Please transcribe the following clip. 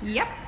Yep.